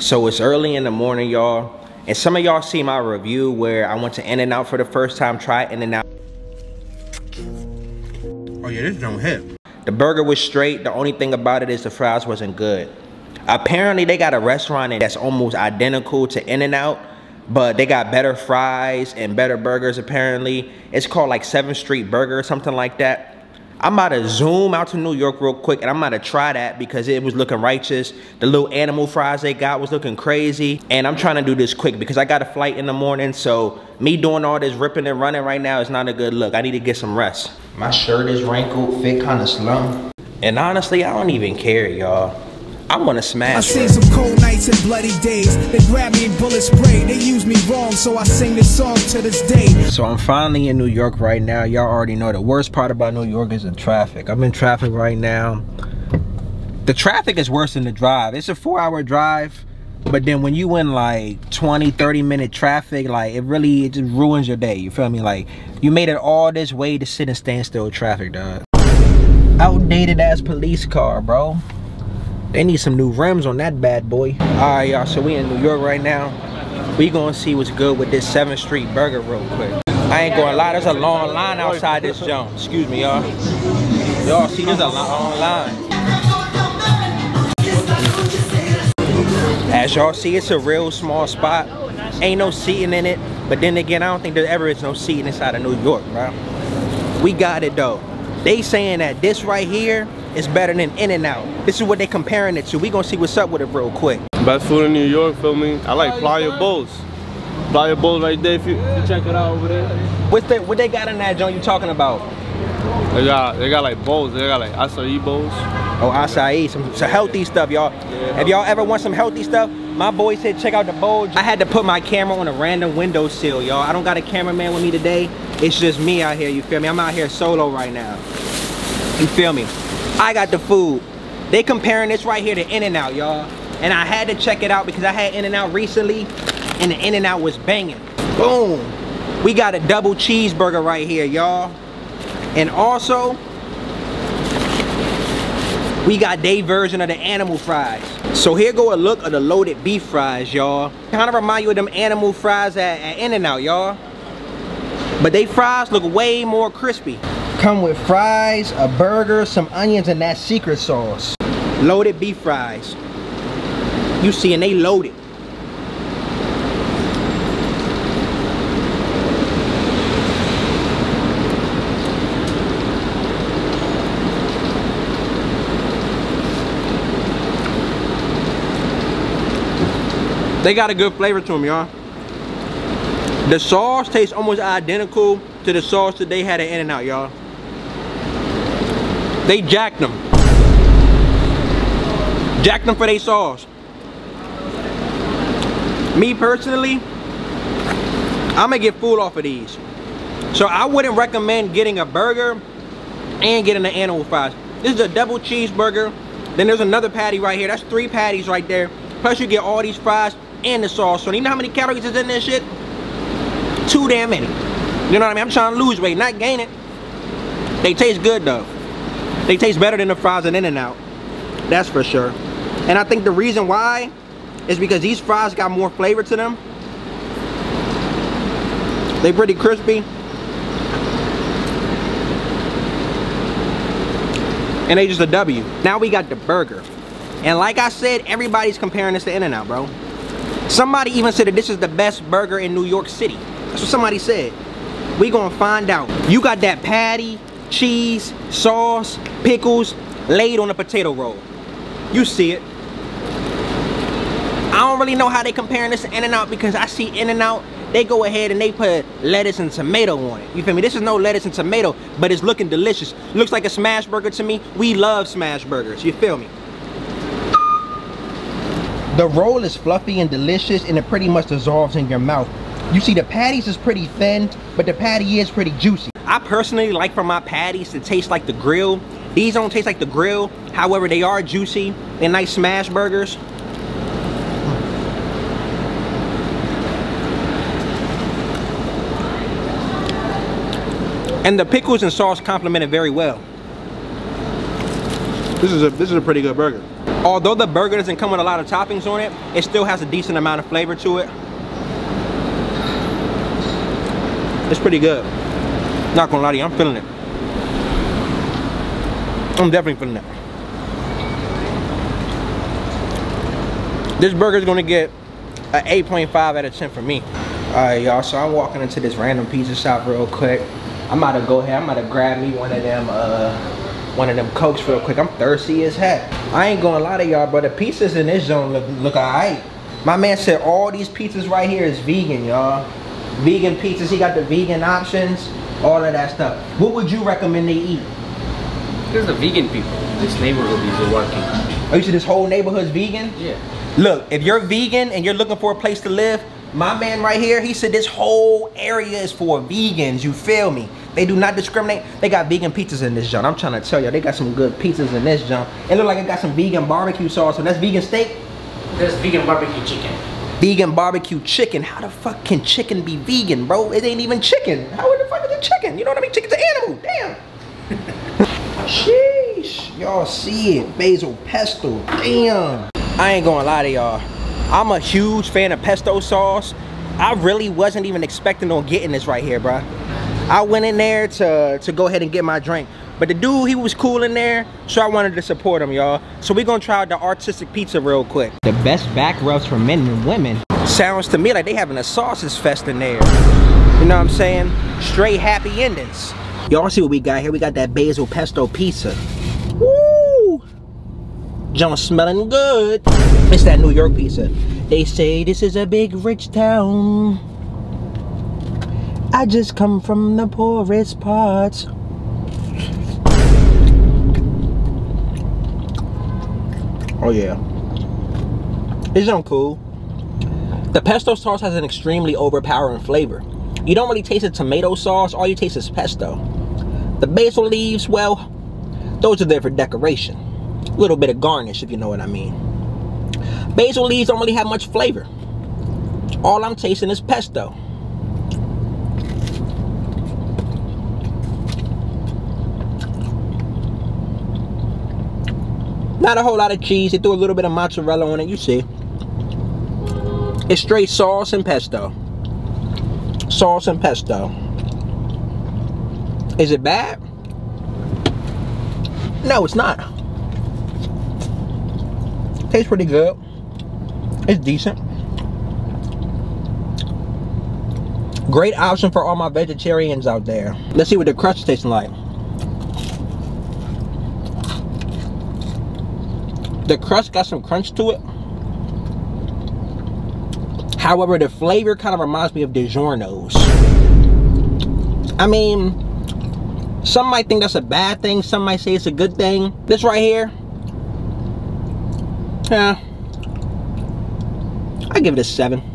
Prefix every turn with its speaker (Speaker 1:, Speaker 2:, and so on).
Speaker 1: So it's early in the morning, y'all. And some of y'all see my review where I went to In-N-Out for the first time, try In-N-Out.
Speaker 2: Oh yeah, this don't hit.
Speaker 1: The burger was straight. The only thing about it is the fries wasn't good. Apparently they got a restaurant that's almost identical to In-N-Out, but they got better fries and better burgers apparently. It's called like 7th Street Burger or something like that. I'm about to zoom out to New York real quick and I'm about to try that because it was looking righteous. The little animal fries they got was looking crazy. And I'm trying to do this quick because I got a flight in the morning. So me doing all this ripping and running right now is not a good look. I need to get some rest. My shirt is wrinkled, fit kind of slum. And honestly, I don't even care, y'all. I wanna smash.
Speaker 3: I seen some cold nights and bloody days. They grabbed me and bullet spray. They used me wrong, so I sing this song to this day.
Speaker 1: So I'm finally in New York right now. Y'all already know the worst part about New York is the traffic. I'm in traffic right now. The traffic is worse than the drive. It's a four hour drive. But then when you in like 20, 30 minute traffic, like it really, it just ruins your day. You feel me? Like you made it all this way to sit in standstill traffic, dog. Outdated ass police car, bro. They need some new rims on that bad boy. All right, y'all, so we in New York right now. We gonna see what's good with this 7th Street burger real quick. I ain't gonna lie, there's a long line outside this jump. Excuse me, y'all. Y'all see, there's a long line. As y'all see, it's a real small spot. Ain't no seating in it. But then again, I don't think there ever is no seating inside of New York, bro. We got it, though. They saying that this right here is better than In-N-Out. This is what they comparing it to. We gonna see what's up with it real quick.
Speaker 4: Best food in New York, feel me? I like Playa Bowls. Playa Bowls right there, if you, if you check it out over there.
Speaker 1: What's the, what they got in that joint you talking about?
Speaker 4: They got they got like bowls, they got like acai bowls.
Speaker 1: Oh, acai, some, some healthy stuff, y'all. if y'all ever want some healthy stuff, my boy said check out the bowl. I had to put my camera on a random windowsill, y'all. I don't got a cameraman with me today. It's just me out here, you feel me? I'm out here solo right now. You feel me? I got the food. They comparing this right here to In-N-Out, y'all. And I had to check it out because I had In-N-Out recently and the In-N-Out was banging. Boom. We got a double cheeseburger right here, y'all. And also, we got their version of the animal fries. So here go a look of the loaded beef fries, y'all. Kind of remind you of them animal fries at, at In-N-Out, y'all. But they fries look way more crispy. Come with fries, a burger, some onions, and that secret sauce. Loaded beef fries. You see, and they loaded. They got a good flavor to them, y'all. The sauce tastes almost identical to the sauce that they had at In-N-Out, y'all. They jacked them. Jacked them for their sauce. Me personally, I'm gonna get full off of these. So I wouldn't recommend getting a burger and getting the animal fries. This is a double cheeseburger. Then there's another patty right here. That's three patties right there. Plus you get all these fries and the sauce. So you know how many calories is in this shit? Too damn many. You know what I mean? I'm trying to lose weight, not gain it. They taste good though. They taste better than the fries in In-N-Out. That's for sure. And I think the reason why is because these fries got more flavor to them. They pretty crispy. And they just a W. Now we got the burger. And like I said, everybody's comparing this to In-N-Out, bro. Somebody even said that this is the best burger in New York City. That's what somebody said. We gonna find out. You got that patty, cheese, sauce, pickles, laid on a potato roll. You see it. I don't really know how they comparing this to In-N-Out because I see In-N-Out, they go ahead and they put lettuce and tomato on it. You feel me? This is no lettuce and tomato, but it's looking delicious. Looks like a smash burger to me. We love smash burgers, you feel me? The roll is fluffy and delicious and it pretty much dissolves in your mouth. You see the patties is pretty thin, but the patty is pretty juicy. I personally like for my patties to taste like the grill. These don't taste like the grill. However, they are juicy. They're nice smash burgers. And the pickles and sauce complement it very well. This is a this is a pretty good burger. Although the burger doesn't come with a lot of toppings on it, it still has a decent amount of flavor to it. It's pretty good. Not gonna lie to you, I'm feeling it. I'm definitely feeling it. This burger is gonna get an 8.5 out of 10 for me. All right, y'all, so I'm walking into this random pizza shop real quick. I'm about to go ahead, I'm about to grab me one of them, uh, one of them Cokes real quick. I'm thirsty as heck. I ain't gonna lie to y'all, but the pizzas in this zone look, look all right. My man said all these pizzas right here is vegan, y'all. Vegan pizzas, he got the vegan options, all of that stuff. What would you recommend they eat?
Speaker 2: There's the vegan people. This neighborhood is working.
Speaker 1: Oh, you said this whole neighborhood's vegan?
Speaker 2: Yeah.
Speaker 1: Look, if you're vegan and you're looking for a place to live, my man right here, he said this whole area is for vegans. You feel me? They do not discriminate. They got vegan pizzas in this joint. I'm trying to tell you, they got some good pizzas in this joint. It look like it got some vegan barbecue sauce. And that's vegan steak?
Speaker 2: There's vegan barbecue chicken.
Speaker 1: Vegan barbecue chicken. How the fuck can chicken be vegan, bro? It ain't even chicken. How the chicken? You know what I mean? Chicken's an animal. Damn. Sheesh. Y'all see it. Basil pesto. Damn. I ain't gonna lie to y'all. I'm a huge fan of pesto sauce. I really wasn't even expecting on getting this right here, bro. I went in there to, to go ahead and get my drink. But the dude, he was cool in there, so I wanted to support him, y'all. So we gonna try out the artistic pizza real quick. The best back rubs for men and women. Sounds to me like they having a sausage fest in there. You know what I'm saying? Straight happy endings. Y'all see what we got here? We got that basil pesto pizza. Woo! John smelling good. It's that New York pizza. They say this is a big rich town. I just come from the poorest parts. Oh yeah. It's not cool. The pesto sauce has an extremely overpowering flavor. You don't really taste the tomato sauce, all you taste is pesto. The basil leaves, well, those are there for decoration. A little bit of garnish, if you know what I mean. Basil leaves don't really have much flavor. All I'm tasting is pesto. Not a whole lot of cheese. They threw a little bit of mozzarella on it, you see. It's straight sauce and pesto. Sauce and pesto. Is it bad? No, it's not. Tastes pretty good. It's decent. Great option for all my vegetarians out there. Let's see what the crust tastes like. The crust got some crunch to it. However, the flavor kind of reminds me of DiGiorno's. I mean, some might think that's a bad thing. Some might say it's a good thing. This right here, yeah, I give it a seven.